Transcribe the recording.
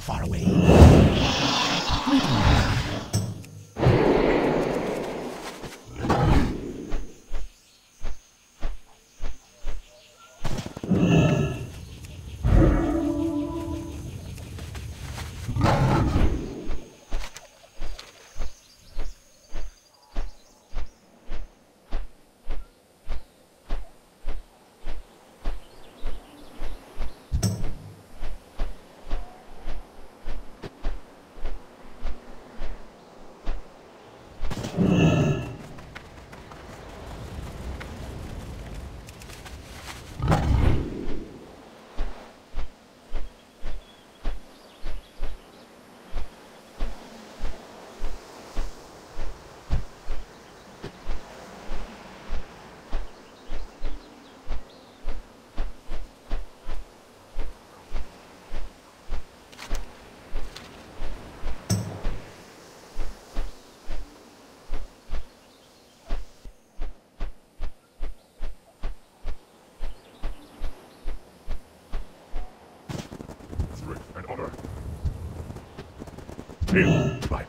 too far away. Música Hail, my